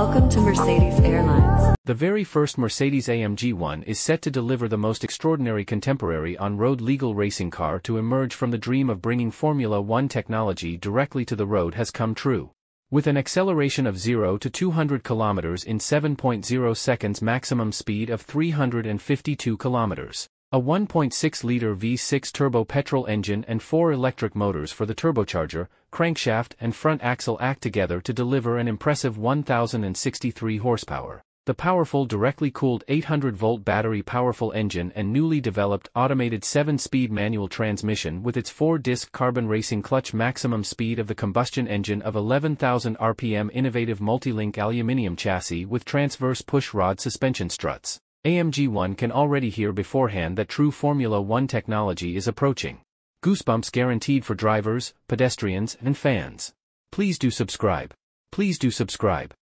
Welcome to Mercedes Airlines. The very first Mercedes AMG 1 is set to deliver the most extraordinary contemporary on-road legal racing car to emerge from the dream of bringing Formula One technology directly to the road has come true. With an acceleration of 0 to 200 km in 7.0 seconds maximum speed of 352 km. A 1.6-liter V6 turbo petrol engine and four electric motors for the turbocharger, crankshaft and front axle act together to deliver an impressive 1,063 horsepower. The powerful directly cooled 800-volt battery powerful engine and newly developed automated 7-speed manual transmission with its 4-disc carbon racing clutch maximum speed of the combustion engine of 11,000 RPM innovative multi-link aluminium chassis with transverse push rod suspension struts. AMG 1 can already hear beforehand that true Formula 1 technology is approaching. Goosebumps guaranteed for drivers, pedestrians, and fans. Please do subscribe. Please do subscribe.